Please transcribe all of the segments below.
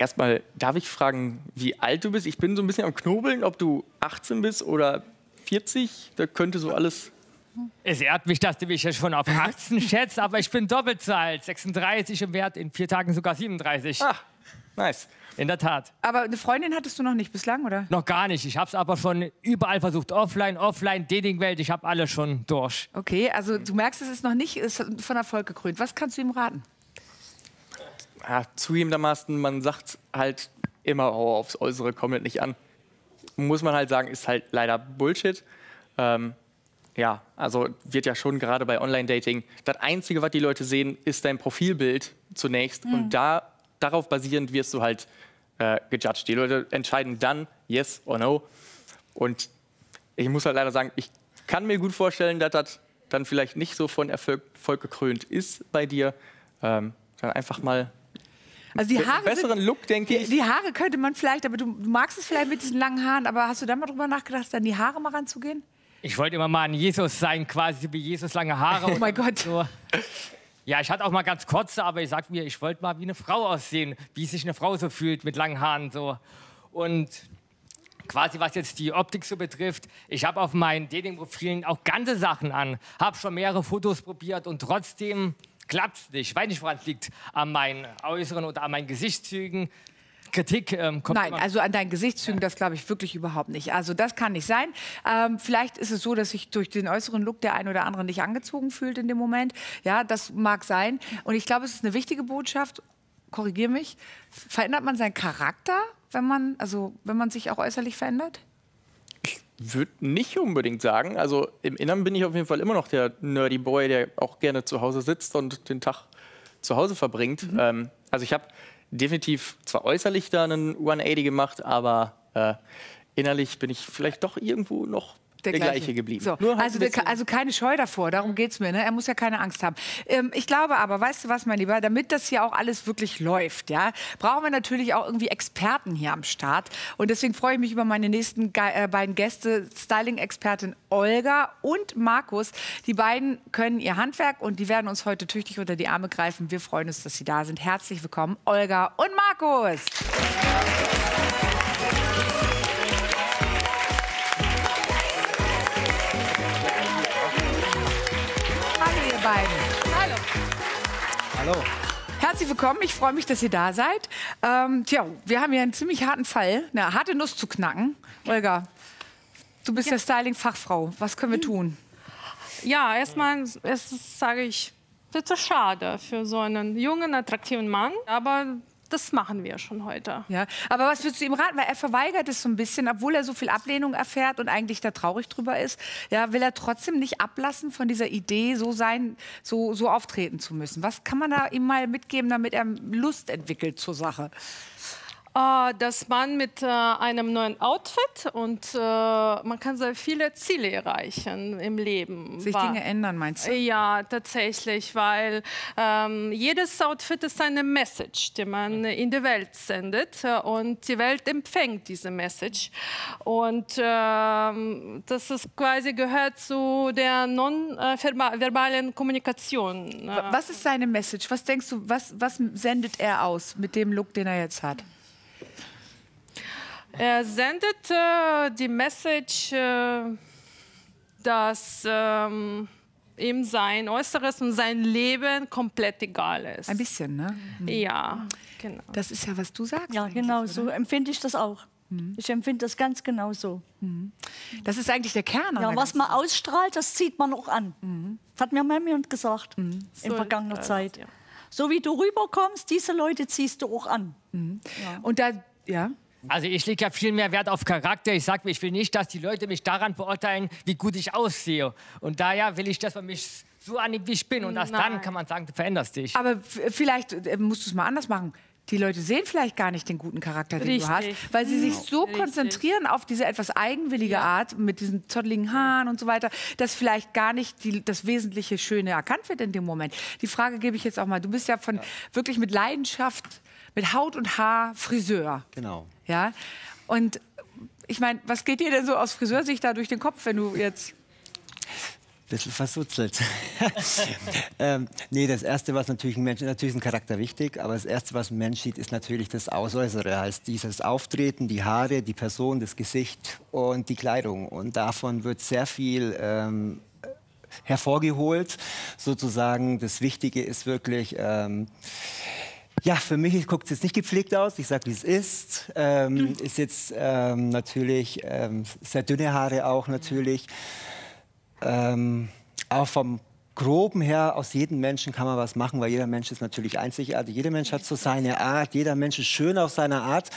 Erstmal darf ich fragen, wie alt du bist? Ich bin so ein bisschen am Knobeln, ob du 18 bist oder 40. Da könnte so alles. Es ehrt mich, dass du mich ja schon auf 18 schätzt, aber ich bin doppelt so alt. 36 im Wert, in vier Tagen sogar 37. Ach, nice. In der Tat. Aber eine Freundin hattest du noch nicht bislang, oder? Noch gar nicht. Ich habe es aber schon überall versucht. Offline, offline, Datingwelt. Ich habe alles schon durch. Okay, also du merkst, es ist noch nicht ist von Erfolg gekrönt. Was kannst du ihm raten? Ja, zugegebenermaßen, man sagt halt immer, oh, aufs Äußere kommt es nicht an. Muss man halt sagen, ist halt leider Bullshit. Ähm, ja, also wird ja schon gerade bei Online-Dating, das Einzige, was die Leute sehen, ist dein Profilbild zunächst. Und da, darauf basierend wirst du halt äh, gejudged. Die Leute entscheiden dann yes or no. Und ich muss halt leider sagen, ich kann mir gut vorstellen, dass das dann vielleicht nicht so von Erfolg, Erfolg gekrönt ist bei dir. Ähm, dann einfach mal Also die Haare besseren sind, Look, denke ich. die Haare könnte man vielleicht, aber du, du magst es vielleicht mit diesen langen Haaren, aber hast du da mal drüber nachgedacht, dann die Haare mal ranzugehen? Ich wollte immer mal ein Jesus sein, quasi wie Jesus lange Haare. Oh mein Gott. So. Ja, ich hatte auch mal ganz kurze, aber ich sag mir, ich wollte mal wie eine Frau aussehen, wie sich eine Frau so fühlt mit langen Haaren so. Und quasi was jetzt die Optik so betrifft, ich habe auf meinen Dating-Profilen auch ganze Sachen an, habe schon mehrere Fotos probiert und trotzdem klappt's nicht. Ich weiß nicht, woran es liegt, an meinen Äußeren oder an meinen Gesichtszügen. Kritik ähm, kommt Nein, also an deinen Gesichtszügen, das glaube ich wirklich überhaupt nicht. Also das kann nicht sein. Ähm, vielleicht ist es so, dass sich durch den äußeren Look der ein oder andere nicht angezogen fühlt in dem Moment. Ja, das mag sein. Und ich glaube, es ist eine wichtige Botschaft. Korrigiere mich. Verändert man seinen Charakter, wenn man, also wenn man sich auch äußerlich verändert? Würde nicht unbedingt sagen. Also im Inneren bin ich auf jeden Fall immer noch der nerdy Boy, der auch gerne zu Hause sitzt und den Tag zu Hause verbringt. Ähm, also ich habe definitiv zwar äußerlich da einen 180 gemacht, aber äh, innerlich bin ich vielleicht doch irgendwo noch der, gleiche. geblieben. So, also, bisschen- also keine Scheu davor, darum geht es mir. Ne? Er muss ja keine Angst haben. Ähm, ich glaube aber, weißt du was, mein Lieber, damit das hier auch alles wirklich läuft, ja, brauchen wir natürlich auch irgendwie Experten hier am Start. Und deswegen freue ich mich über meine nächsten Ge äh, beiden Gäste, Styling-Expertin Olga und Markus. Die beiden können ihr Handwerk und die werden uns heute tüchtig unter die Arme greifen. Wir freuen uns, dass sie da sind. Herzlich willkommen, Olga und Markus. Hallo. Herzlich willkommen, ich freue mich, dass ihr da seid. Ähm, tja, wir haben hier einen ziemlich harten Fall, eine harte Nuss zu knacken. Olga, du bist ja, Styling-Fachfrau. Was können wir tun? Ja, erstmal ist es, sage ich, bitte schade für so einen jungen, attraktiven Mann. Aber das machen wir schon heute. Ja, aber was würdest du ihm raten? Weil er verweigert es so ein bisschen, obwohl er so viel Ablehnung erfährt und eigentlich da traurig drüber ist. Ja, will er trotzdem nicht ablassen von dieser Idee, so sein, so, so auftreten zu müssen. Was kann man da ihm mal mitgeben, damit er Lust entwickelt zur Sache? Äh, dass man mit äh, einem neuen Outfit und äh, man kann sehr viele Ziele erreichen im Leben. Sich Dinge ändern, meinst du? Ja, tatsächlich, weil ähm, jedes Outfit ist eine Message, die man in die Welt sendet äh, und die Welt empfängt diese Message. Und ähm, das ist quasi gehört zu der non-verbalen Kommunikation. Was ist seine Message? Was denkst du, was, was sendet er aus mit dem Look, den er jetzt hat? Er sendet äh, die Message, äh, dass ähm, ihm sein Äußeres und sein Leben komplett egal ist. Ein bisschen, ne? Ja, genau. Das ist ja, was du sagst. Ja, genau, oder? so empfinde ich das auch. Ich empfinde das ganz genau so. Das ist eigentlich der Kern. Ja, der was man ausstrahlt, das zieht man auch an. Das hat mir Mami gesagt in So vergangener Zeit. ja. So wie du rüberkommst, diese Leute ziehst du auch an. Und da, ja. Also ich lege ja viel mehr Wert auf Charakter. Ich sage, ich will nicht, dass die Leute mich daran beurteilen, wie gut ich aussehe. Und daher will ich, dass man mich so annimmt, wie ich bin. Und erst dann Nein. kann man sagen, du veränderst dich. Aber vielleicht äh, musst du es mal anders machen. Die Leute sehen vielleicht gar nicht den guten Charakter, den du hast, Richtig. weil sie sich so Richtig. konzentrieren auf diese etwas eigenwillige Art mit diesen zotteligen Haaren und so weiter, dass vielleicht gar nicht die, das wesentliche Schöne erkannt wird in dem Moment. Die Frage gebe ich jetzt auch mal. Du bist ja von wirklich mit Leidenschaft, mit Haut und Haar Friseur. Genau. Ja. Und ich meine, was geht dir denn so aus Friseursicht da durch den Kopf, wenn du jetzt bisschen versutzelt. ähm, nee, das Erste, was natürlich ein Mensch, natürlich ist ein Charakter wichtig, aber das Erste, was ein Mensch sieht, ist natürlich das Ausäußere, heißt dieses Auftreten, die Haare, die Person, das Gesicht und die Kleidung. Und davon wird sehr viel ähm, hervorgeholt, sozusagen. Das Wichtige ist wirklich... Ähm, ja, für mich guckt es jetzt nicht gepflegt aus. Ich sage, wie es ist. Ähm, ist jetzt ähm, natürlich ähm, sehr dünne Haare auch natürlich. Ähm, auch vom Groben her, aus jedem Menschen kann man was machen, weil jeder Mensch ist natürlich einzigartig. Jeder Mensch hat so seine Art, jeder Mensch ist schön auf seine Art.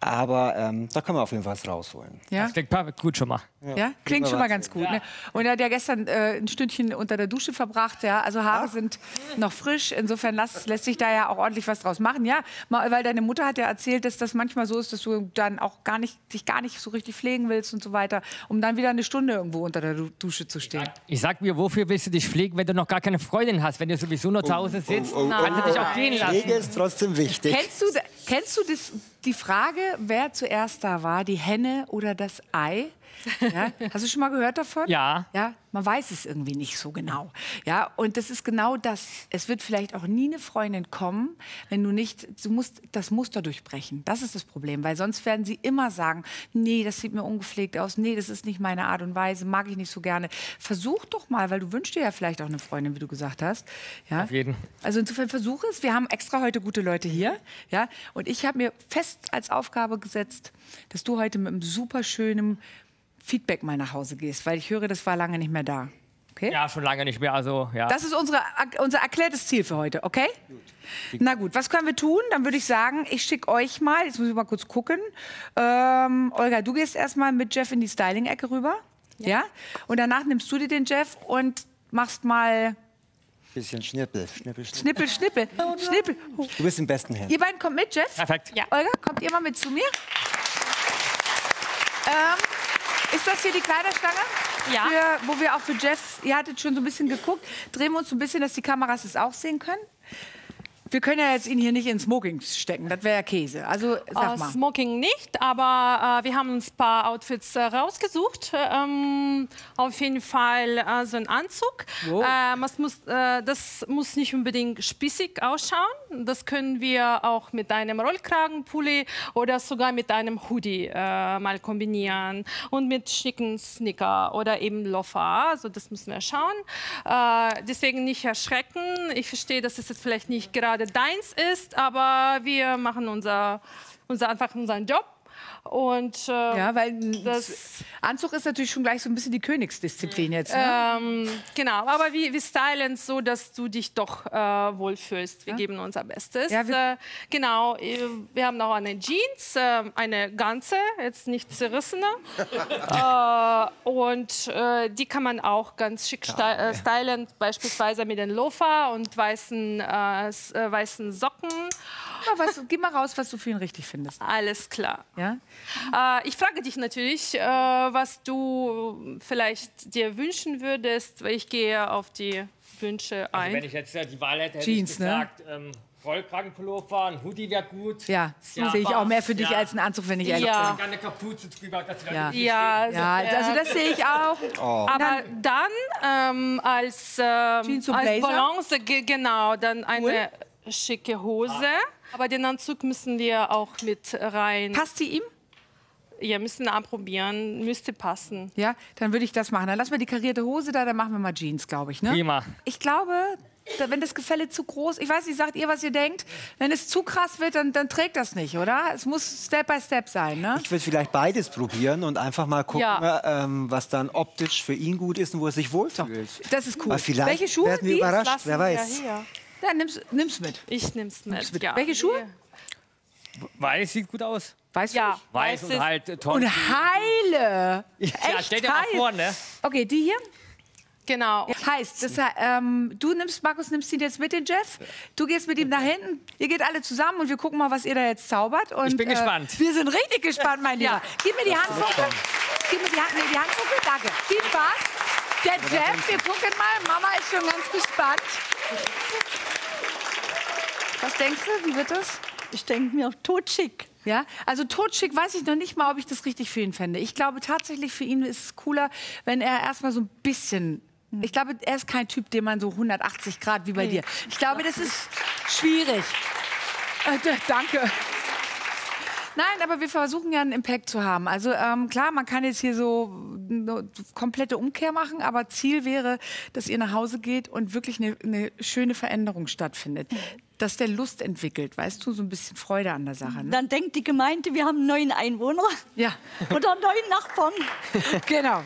Aber ähm, da kann man auf jeden Fall was rausholen. Ja? Das klingt perfekt, gut schon mal. Ja, klingt schon mal ganz gut. Ne? Und er hat ja gestern äh, ein Stündchen unter der Dusche verbracht. Ja? Also Haare sind noch frisch. Insofern lass, lässt sich da ja auch ordentlich was draus machen. Ja, mal, weil deine Mutter hat ja erzählt, dass das manchmal so ist, dass du dann auch gar nicht, dich gar nicht so richtig pflegen willst und so weiter, um dann wieder eine Stunde irgendwo unter der Du- Dusche zu stehen. Ich sag mir, wofür willst du dich pflegen, wenn du noch gar keine Freundin hast? Wenn du sowieso nur zu Hause sitzt, kannst du dich auch gehen Pflege lassen. ist trotzdem wichtig. Kennst du, kennst du das, die Frage, wer zuerst da war, die Henne oder das Ei? Ja? Hast du schon mal gehört davon? Ja. Ja, man weiß es irgendwie nicht so genau. Ja, und das ist genau das. Es wird vielleicht auch nie eine Freundin kommen, wenn du nicht, du musst das Muster durchbrechen. Das ist das Problem, weil sonst werden sie immer sagen, nee, das sieht mir ungepflegt aus, nee, das ist nicht meine Art und Weise, mag ich nicht so gerne. Versuch doch mal, weil du wünschst dir ja vielleicht auch eine Freundin, wie du gesagt hast. Ja? Auf jeden. Also insofern versuche es. Wir haben extra heute gute Leute hier. Ja? Und ich habe mir fest als Aufgabe gesetzt, dass du heute mit einem super schönen Feedback mal nach Hause gehst, weil ich höre, das war lange nicht mehr da. Okay? Ja, schon lange nicht mehr. Also, ja. Das ist unsere, unser erklärtes Ziel für heute, okay? Na gut, was können wir tun? Dann würde ich sagen, ich schicke euch mal, jetzt muss ich mal kurz gucken. Ähm, Olga, du gehst erstmal mit Jeff in die Styling-Ecke rüber. Ja. Und danach nimmst du dir den Jeff und machst mal Bisschen Schnippel, Schnippel, Schnippel. Schnippel, Schnippel, Schnippel. Du bist im besten Händen. Ihr beiden kommt mit, Jeff? Perfekt. Ja. Olga, kommt ihr mal mit zu mir? Ähm, ist das hier die Kleiderstange? Ja. Für, wo wir auch für Jeff, ihr hattet schon so ein bisschen geguckt, drehen wir uns so ein bisschen, dass die Kameras es auch sehen können. Wir können ja jetzt ihn hier nicht in Smoking stecken, das wäre ja Käse. Also sag Äh, mal. Smoking nicht, aber äh, wir haben uns ein paar Outfits äh, rausgesucht. Ähm, auf jeden Fall äh, so ein Anzug. Es muss, äh, das muss nicht unbedingt spießig ausschauen. Das können wir auch mit einem Rollkragenpulli oder sogar mit einem Hoodie äh, mal kombinieren. Und mit schicken Sneaker oder eben Loafer. Also das müssen wir schauen. Äh, deswegen nicht erschrecken. Ich verstehe, dass es jetzt vielleicht nicht gerade deins ist, aber wir machen unser, unser einfach unseren Job. Und äh, Ja, weil das, Anzug ist natürlich schon gleich so ein bisschen die Königsdisziplin jetzt. Ne? ähm, genau, aber wir, wir stylen es so, dass du dich doch äh, wohlfühlst. Wir geben unser Bestes. Ja, wir- äh, genau, wir haben noch eine Jeans, äh, eine ganze, jetzt nicht zerrissene. äh, und äh, die kann man auch ganz schick äh, stylen, beispielsweise mit den Loafer und weißen, weißen Socken. Gib mal was, gib mal raus, was du für ihn richtig findest. Alles klar. Ja? Äh, ich frage dich natürlich, äh, was du vielleicht dir wünschen würdest, weil ich gehe auf die Wünsche Also, wenn ein. ich jetzt äh, die Wahl hätte, hätte Jeans, ich ne? gesagt, ähm, Rollkragenpullover, ein Hoodie wäre gut. Ja, Ja, sehe ich auch mehr für dich ja. als einen Anzug, wenn ich ehrlich Ja. Und dann eine Kapuze drüber, Ja. ja, sehen. Ja, also das sehe ich auch. aber dann ähm, als, ähm, als? Balance, ge genau, dann eine schicke Hose. Aber den Anzug müssen wir auch mit rein. Passt sie ihm? Ja, müssen anprobieren, müsste passen. Ja, dann würde ich das machen. Dann lassen wir die karierte Hose da, dann machen wir mal Jeans, glaube ich. Ne? Prima. Ich glaube, da- wenn das Gefälle zu groß, ich weiß nicht, sagt ihr, was ihr denkt? Wenn es zu krass wird, dann, dann trägt das nicht, oder? Es muss Step by Step sein, ne? Ich würde vielleicht beides probieren und einfach mal gucken, Ja. ähm, was dann optisch für ihn gut ist und wo er sich wohlfühlt. Das ist cool. Welche Schuhe? werden wir überrascht, wer weiß. Dann nimm's, nimm's mit. Ich nehm's mit. Ja. Welche Schuhe? Weiß sieht gut aus. Weißt Ja, du? Weiß und halt äh, Und toll. heile! Ja, Echt stell dir mal vor, ne? Okay, die hier? Genau. Heißt, das, ähm, du nimmst, Markus, nimmst ihn jetzt mit, den Jeff. Du gehst mit ihm nach hinten. Ihr geht alle zusammen und wir gucken mal, was ihr da jetzt zaubert. Und, Ich bin gespannt. Wir sind richtig gespannt, mein Lieber. Gib mir die Handfunke. Gib mir die, Hand, die Handfunke. Danke. Viel Spaß. Der Jeff, wir gucken mal. Mama ist schon ganz gespannt. Was denkst du, wie wird das? Ich denke mir, totschick. Ja, also totschick weiß ich noch nicht mal, ob ich das richtig für ihn fände. Ich glaube tatsächlich, für ihn ist es cooler, wenn er erstmal so ein bisschen Ich glaube, er ist kein Typ, den man so 180 Grad wie bei dir. Ich glaube, das ist schwierig. Äh, danke. Nein, aber wir versuchen ja einen Impact zu haben. Also ähm, klar, man kann jetzt hier so eine komplette Umkehr machen, aber Ziel wäre, dass ihr nach Hause geht und wirklich eine, eine schöne Veränderung stattfindet. Dass der Lust entwickelt, weißt du, so ein bisschen Freude an der Sache. Ne? Dann denkt die Gemeinde, wir haben neun Einwohner Ja, oder neun Nachbarn. genau.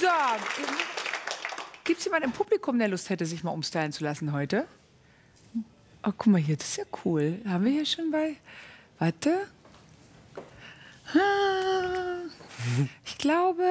So. Gibt es jemanden im Publikum, der Lust hätte, sich mal umstylen zu lassen heute? Oh, guck mal hier, das ist ja cool. Haben wir hier schon bei. Warte. Ah, Ich glaube.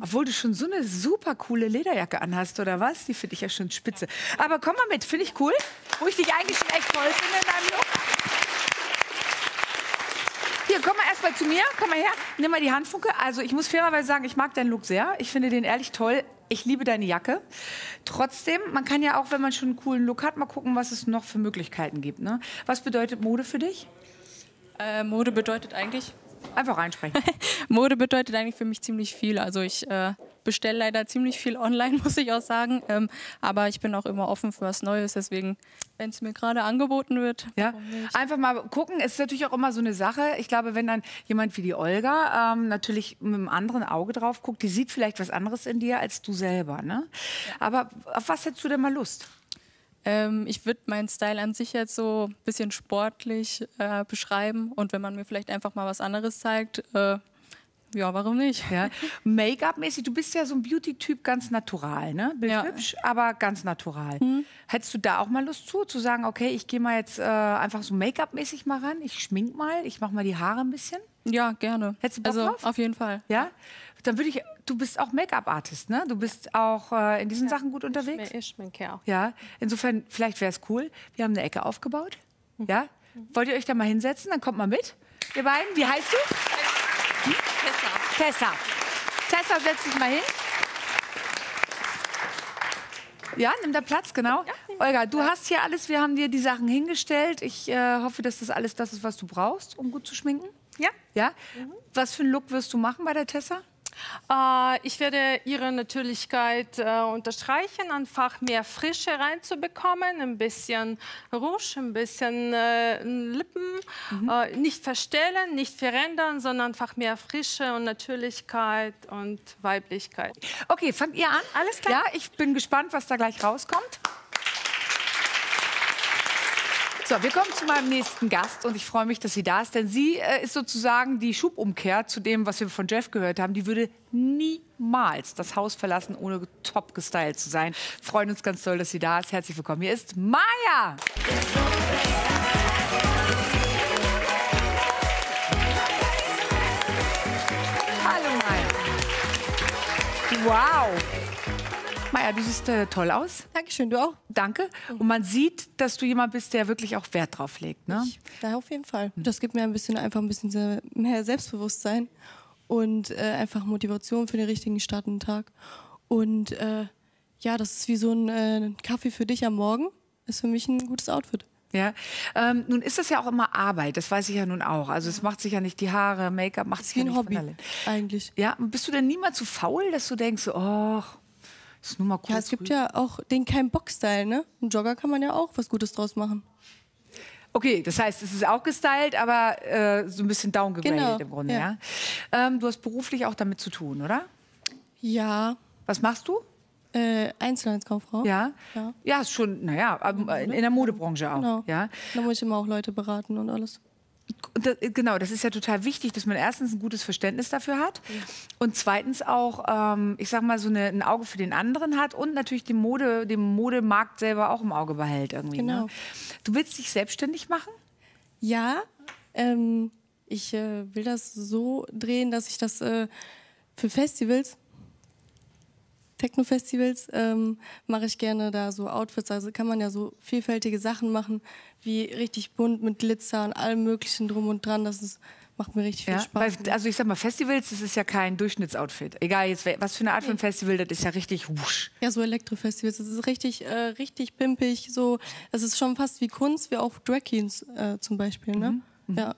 Obwohl du schon so eine super coole Lederjacke anhast, oder was? Die finde ich ja schon spitze. Aber komm mal mit, finde ich cool. Wo ich dich eigentlich schon echt toll finde in deinem Look. Hier, komm mal erstmal zu mir. Komm mal her. Nimm mal die Handfunke. Also, ich muss fairerweise sagen, ich mag deinen Look sehr. Ich finde den ehrlich toll. Ich liebe deine Jacke. Trotzdem, man kann ja auch, wenn man schon einen coolen Look hat, mal gucken, was es noch für Möglichkeiten gibt. Ne? Was bedeutet Mode für dich? Äh, Mode bedeutet eigentlich Einfach reinsprechen. Mode bedeutet eigentlich für mich ziemlich viel. Also ich äh, bestelle leider ziemlich viel online, muss ich auch sagen. Ähm, aber ich bin auch immer offen für was Neues. Deswegen, wenn es mir gerade angeboten wird, Ja, einfach mal gucken. Es ist natürlich auch immer so eine Sache. Ich glaube, wenn dann jemand wie die Olga ähm, natürlich mit einem anderen Auge drauf guckt, die sieht vielleicht was anderes in dir als du selber. Ne? Aber auf was hättest du denn mal Lust? Ähm, ich würde meinen Style an sich jetzt so ein bisschen sportlich äh, beschreiben. Und wenn man mir vielleicht einfach mal was anderes zeigt, äh, ja, warum nicht? Ja. Make-up-mäßig, du bist ja so ein Beauty-Typ ganz natural, ne? Bildhübsch, aber ganz natural. Hättest du da auch mal Lust zu, zu sagen, okay, ich gehe mal jetzt äh, einfach so Make-up-mäßig mal ran, ich schmink mal, ich mache mal die Haare ein bisschen? Ja, gerne. Hättest du Bock also drauf? auf jeden Fall. Ja? Dann würde ich, du bist auch Make-up-Artist, ne? Du bist auch äh, in diesen Sachen gut unterwegs? Ich schminke auch. Ja, insofern, vielleicht wäre es cool. Wir haben eine Ecke aufgebaut. Ja? Wollt ihr euch da mal hinsetzen? Dann kommt mal mit. Ihr beiden, wie heißt du? Tessa. Tessa. Tessa, setz dich mal hin. Ja, nimm da Platz, genau. Olga, du hast hier alles, wir haben dir die Sachen hingestellt. Ich äh, hoffe, dass das alles das ist, was du brauchst, um gut zu schminken. Ja. Ja? Was für einen Look wirst du machen bei der Tessa? Äh, ich werde ihre Natürlichkeit äh, unterstreichen, einfach mehr Frische reinzubekommen, ein bisschen Rouge, ein bisschen äh, Lippen, äh, nicht verstellen, nicht verändern, sondern einfach mehr Frische und Natürlichkeit und Weiblichkeit. Okay, fangt ihr an? Alles klar. Ja, ich bin gespannt, was da gleich rauskommt. So, wir kommen zu meinem nächsten Gast und ich freue mich, dass sie da ist, denn sie äh, ist sozusagen die Schubumkehr zu dem, was wir von Jeff gehört haben. Die würde niemals das Haus verlassen, ohne top gestylt zu sein. Freuen uns ganz doll, dass sie da ist. Herzlich willkommen. Hier ist Maya. Hallo Maya. Wow. Maya, du siehst äh, toll aus. Dankeschön, du auch. Danke. Und man sieht, dass du jemand bist, der wirklich auch Wert drauf legt. Ne? Ja, auf jeden Fall. Das gibt mir ein bisschen einfach ein bisschen mehr Selbstbewusstsein und äh, einfach Motivation für den richtigen Start in den Tag. Und äh, ja, das ist wie so ein äh, Kaffee für dich am Morgen. Ist für mich ein gutes Outfit. Ja. Ähm, nun ist das ja auch immer Arbeit, das weiß ich ja nun auch. Also es macht sich ja nicht die Haare, Make-up macht sich ja ein nicht Hobby eigentlich. Ja, und bist du denn niemals zu faul, dass du denkst, oh, ist nur mal kurz Ja, es gibt ja auch den kein Box-Style, ne? Ein Jogger kann man ja auch was Gutes draus machen. Okay, das heißt, es ist auch gestylt, aber äh, so ein bisschen downgegradet Genau, im Grunde, ja. ja. Ähm, du hast beruflich auch damit zu tun, oder? Ja, Was machst du? äh, Einzelhandelskauffrau. Ja. Ja. Ja, ist schon, naja, in, in der Modebranche auch. Genau. Ja. Da muss ich immer auch Leute beraten und alles. Und da- genau, das ist ja total wichtig, dass man erstens ein gutes Verständnis dafür hat und zweitens auch, ähm, ich sag mal, so eine, ein Auge für den anderen hat und natürlich den, Mode, den Modemarkt selber auch im Auge behält irgendwie. Ne? Genau. Du willst dich selbstständig machen? Ja, ähm, ich äh, will das so drehen, dass ich das äh, für Festivals, Techno-Festivals, ähm, mache ich gerne da so Outfits. Also kann man ja so vielfältige Sachen machen, wie richtig bunt mit Glitzer und allem Möglichen drum und dran. Das ist, macht mir richtig viel Ja, weil, Spaß. also ich sag mal, Festivals, das ist ja kein Durchschnittsoutfit. Egal jetzt, was für eine Art von Festival, das ist ja richtig wusch. Ja, so Elektro-Festivals, das ist richtig, äh, richtig pimpig. So, das ist schon fast wie Kunst, wie auch Drag Queens äh, zum Beispiel. Ne? Ja.